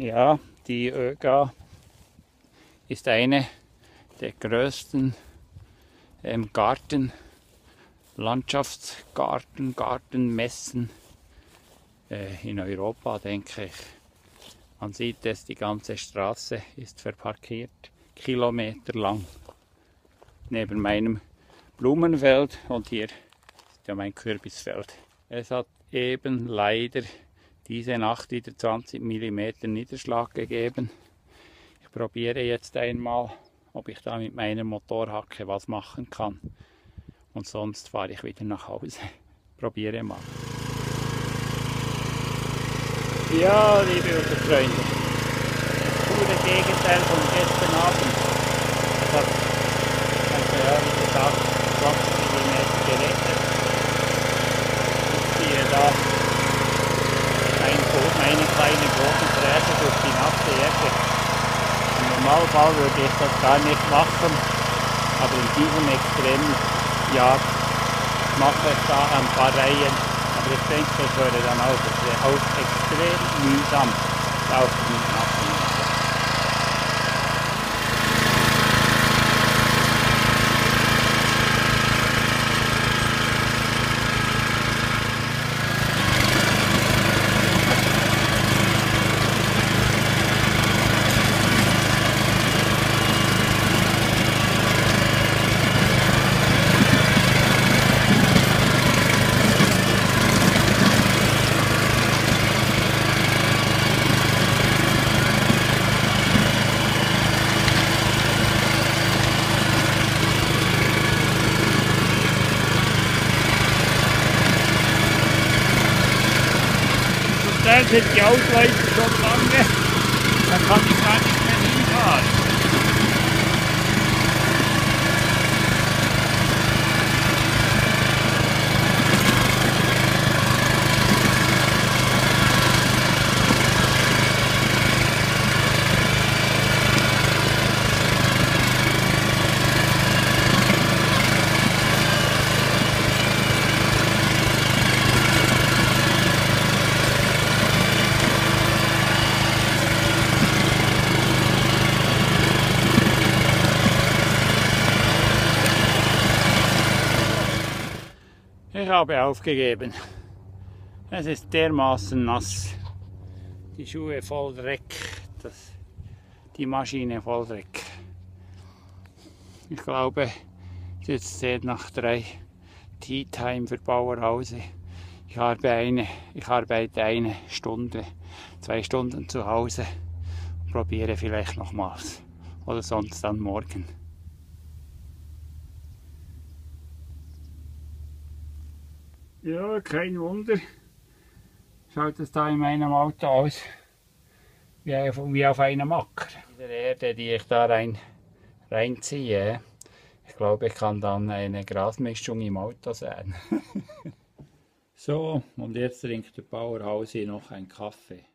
Ja, die ÖGA ist eine der größten ähm, Garten, Landschaftsgarten, Gartenmessen äh, in Europa, denke ich. Man sieht es, die ganze Straße ist verparkiert, kilometerlang neben meinem Blumenfeld und hier ist ja mein Kürbisfeld. Es hat eben leider diese Nacht wieder 20 mm Niederschlag gegeben. Ich probiere jetzt einmal, ob ich da mit meiner Motorhacke was machen kann. Und sonst fahre ich wieder nach Hause. Probiere mal. Ja, liebe Freunde, das pure Gegenteil von gestern Abend. Es hat, also ja, wie gesagt, 20 mm geregnet. Ich ziehe da eine kleine Bodenfräse durch die nasse Erde. Im Normalfall würde ich das gar nicht machen, aber in diesem extremen Jahr mache ich da ein paar Reihen. Aber ich denke, das würde dann auch, das wäre auch extrem mühsam laufen mit nassen Teil sind die Ausläufer schon lange, dann kann ich gar nicht mehr hinfahren. Ich habe aufgegeben. Es ist dermaßen nass. Die Schuhe voll Dreck. Das, die Maschine voll Dreck. Ich glaube, es ist 10 nach 3. Tea Time für Bauerhause. Ich, habe eine, ich arbeite eine Stunde, zwei Stunden zu Hause. Probiere vielleicht nochmals. Oder sonst dann morgen. Ja, kein Wunder. Schaut es da in meinem Auto aus wie auf, wie auf einem Acker. Die Erde, die ich da rein, reinziehe, ich glaube, ich kann dann eine Grasmischung im Auto sein. so, und jetzt trinkt der Bauer Hausi noch einen Kaffee.